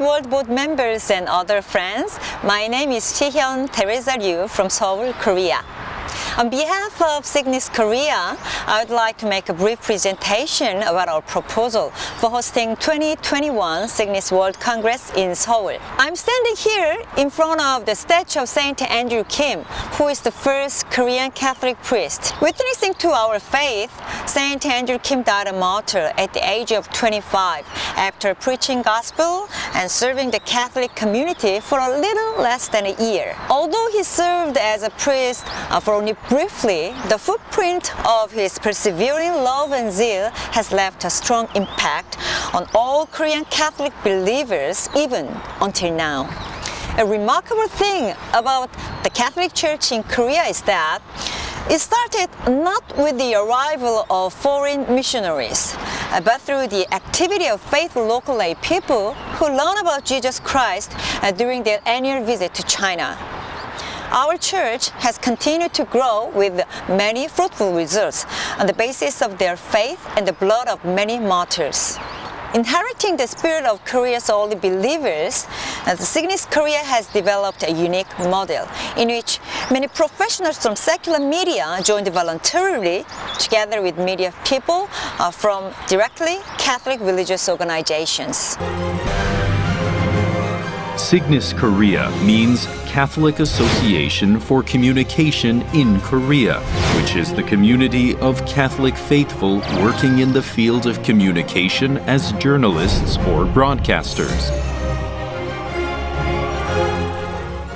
World Board members and other friends, my name is Chihyun Teresa Liu from Seoul, Korea. On behalf of SIGNIS Korea, I would like to make a brief presentation about our proposal for hosting 2021 SIGNIS World Congress in Seoul. I'm standing here in front of the statue of Saint Andrew Kim, who is the first Korean Catholic priest. Witnessing to our faith, Saint Andrew Kim died a martyr at the age of 25 after preaching gospel and serving the Catholic community for a little less than a year. Although he served as a priest for only briefly, the footprint of his persevering love and zeal has left a strong impact on all Korean Catholic believers even until now. A remarkable thing about the Catholic Church in Korea is that it started not with the arrival of foreign missionaries, but through the activity of faithful local lay people who learn about Jesus Christ uh, during their annual visit to China. Our church has continued to grow with many fruitful results on the basis of their faith and the blood of many martyrs. Inheriting the spirit of Korea's early believers, uh, the SIGNIS Korea has developed a unique model in which many professionals from secular media joined voluntarily together with media people uh, from directly Catholic religious organizations. SIGNIS Korea means Catholic Association for Communication in Korea, which is the community of Catholic faithful working in the field of communication as journalists or broadcasters.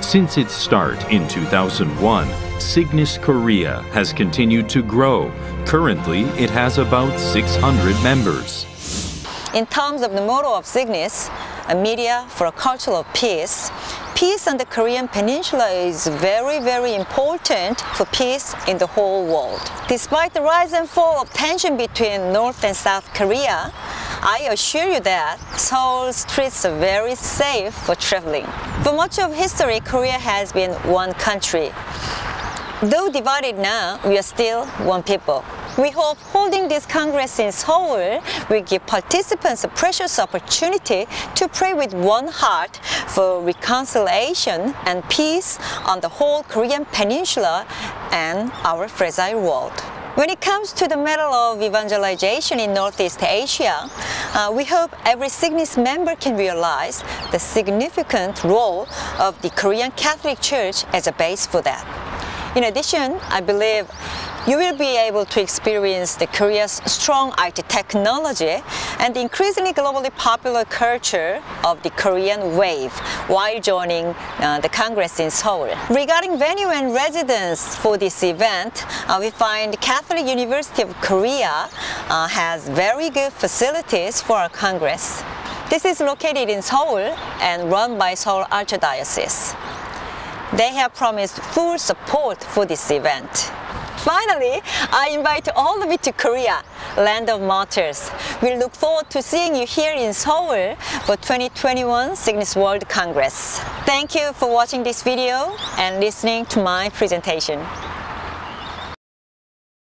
Since its start in 2001, SIGNIS Korea has continued to grow. Currently, it has about 600 members. In terms of the motto of SIGNIS, a media for a culture of peace, peace on the Korean peninsula is very, very important for peace in the whole world. Despite the rise and fall of tension between North and South Korea, I assure you that Seoul streets are very safe for traveling. For much of history, Korea has been one country. Though divided now, we are still one people. We hope holding this Congress in Seoul will give participants a precious opportunity to pray with one heart for reconciliation and peace on the whole Korean peninsula and our fragile world. When it comes to the matter of evangelization in Northeast Asia, uh, we hope every SIGNIS member can realize the significant role of the Korean Catholic Church as a base for that. In addition, I believe you will be able to experience the Korea's strong IT technology and the increasingly globally popular culture of the Korean wave while joining uh, the Congress in Seoul. Regarding venue and residence for this event, uh, we find Catholic University of Korea uh, has very good facilities for our Congress. This is located in Seoul and run by Seoul Archdiocese. They have promised full support for this event. Finally, I invite all of you to Korea, land of martyrs. We look forward to seeing you here in Seoul for 2021 SIGNIS World Congress. Thank you for watching this video and listening to my presentation.